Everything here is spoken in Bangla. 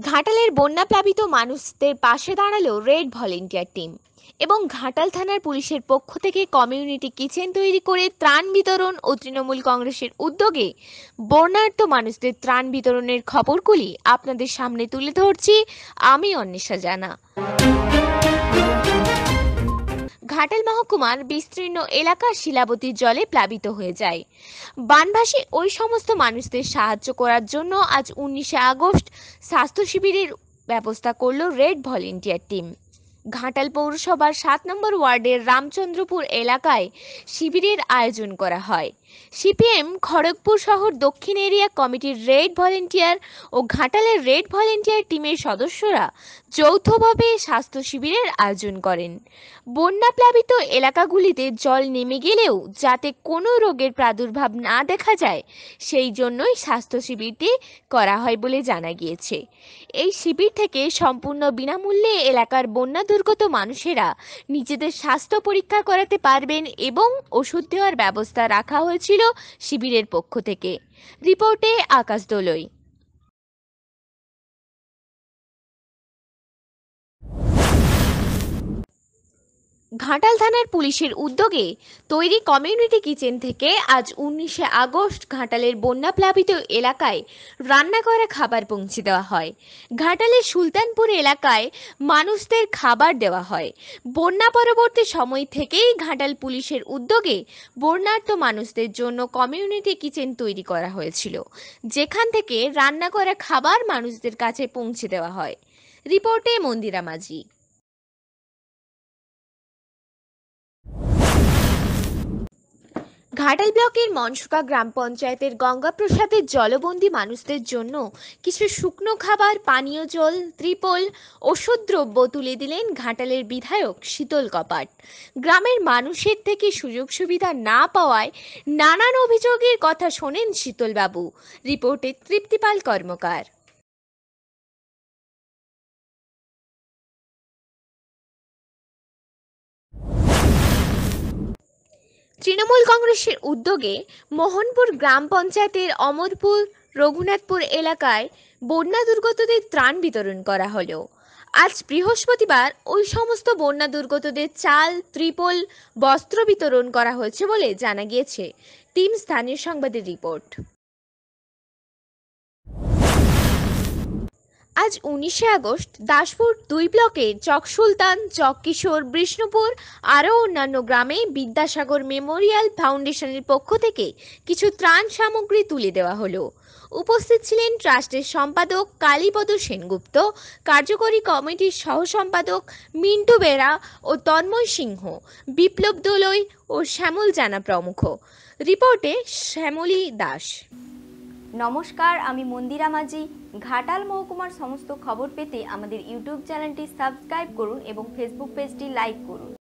ঘাটালের বন্যাপ্লাবিত মানুষদের পাশে দাঁড়াল রেড ভলেন্টিয়ার টিম এবং ঘাটাল থানার পুলিশের পক্ষ থেকে কমিউনিটি কিচেন তৈরি করে ত্রাণ বিতরণ ও তৃণমূল কংগ্রেসের উদ্যোগে বন্যার্ত মানুষদের ত্রাণ বিতরণের খবরগুলি আপনাদের সামনে তুলে ধরছি। আমি অন্বেষা জানা। ঘাটাল মহকুমার বিস্তীর্ণ এলাকা শিলাবতীর জলে প্লাবিত হয়ে যায়। বানভাসী ওই সমস্ত মানুষদের সাহায্য করার জন্য আজ উনিশে আগস্ট স্বাস্থ্য শিবিরের ব্যবস্থা করল রেড ভলেন্টিয়ার টিম। ঘাটাল পৌরসভার সাত নম্বর ওয়ার্ডের রামচন্দ্রপুর এলাকায় শিবিরের আয়োজন করা হয়। সিপিএম খড়গপুর শহর দক্ষিণ এরিয়া কমিটির রেড ভলেন্টিয়ার ও ঘাটালের রেড ভলেন্টিয়ার টিমের সদস্যরা যৌথভাবে স্বাস্থ্য শিবিরের আয়োজন করেন। বন্যাপ্লাবিত এলাকাগুলিতে জল নেমে গেলেও যাতে কোনো রোগের প্রাদুর্ভাব না দেখা যায়, সেই জন্যই স্বাস্থ্য শিবিরটি করা হয় বলে জানা গিয়েছে। এই শিবির থেকে সম্পূর্ণ বিনামূল্যে এলাকার বন্যা দুর্গত মানুষেরা নিজেদের স্বাস্থ্য পরীক্ষা করাতে পারবেন এবং ওষুধ দেওয়ার ব্যবস্থা রাখা হয়েছিল শিবিরের পক্ষ থেকে। রিপোর্টে আকাশ দোলই। ঘাটাল থানার পুলিশের উদ্যোগে তৈরি কমিউনিটি কিচেন থেকে আজ উনিশে আগস্ট ঘাটালের বন্যাপ্লাবিত এলাকায় রান্না করা খাবার পৌঁছে দেওয়া হয়। ঘাটালের সুলতানপুর এলাকায় মানুষদের খাবার দেওয়া হয়। বন্যা পরবর্তী সময় থেকেই ঘাটাল পুলিশের উদ্যোগে বন্যার্ত মানুষদের জন্য কমিউনিটি কিচেন তৈরি করা হয়েছিল, যেখান থেকে রান্না করা খাবার মানুষদের কাছে পৌঁছে দেওয়া হয়। রিপোর্টে মন্দিরা মাঝি। ঘাটাল ব্লকের মনসুকা গ্রাম পঞ্চায়েতের গঙ্গাপ্রসাদের জলবন্দী মানুষদের জন্য কিছু শুকনো খাবার, পানীয় জল, ত্রিপল, ওষুধ দ্রব্য তুলে দিলেন ঘাটালের বিধায়ক শীতল কপাট। গ্রামের মানুষের থেকে সুযোগ সুবিধা না পাওয়ায় নানান অভিযোগের কথা শোনেন শীতলবাবু। রিপোর্টে তৃপ্তিপাল কর্মকার। তৃণমূল কংগ্রেসের উদ্যোগে মোহনপুর গ্রাম পঞ্চায়েতের অমরপুর, রঘুনাথপুর এলাকায় বন্যা দুর্গতদের ত্রাণ বিতরণ করা হলো। আজ বৃহস্পতিবার ওই সমস্ত বন্যা দুর্গতদের চাল, ত্রিপল, বস্ত্র বিতরণ করা হয়েছে বলে জানা গিয়েছে। টিম স্থানীয় সংবাদের রিপোর্ট। আজ উনিশে আগস্ট দাসপুর দুই ব্লকে চক সুলতান, চক কিশোর, বিষ্ণুপুর আরও অন্যান্য গ্রামে বিদ্যাসাগর মেমোরিয়াল ফাউন্ডেশনের পক্ষ থেকে কিছু ত্রাণ সামগ্রী তুলে দেওয়া হলো। উপস্থিত ছিলেন ট্রাস্টের সম্পাদক কালীপদ সেনগুপ্ত, কার্যকরী কমিটির সহ সম্পাদক মিন্টু বেরা ও তন্ময় সিংহ, বিপ্লব দোলই ও শ্যামল জানা প্রমুখ। রিপোর্টে শ্যামলী দাস। নমস্কার, আমি মন্দিরা মাঝি। ঘাটাল মহকুমার সমস্ত খবর পেতে আমাদের ইউটিউব চ্যানেলটি সাবস্ক্রাইব করুন এবং ফেসবুক পেজটি লাইক করুন।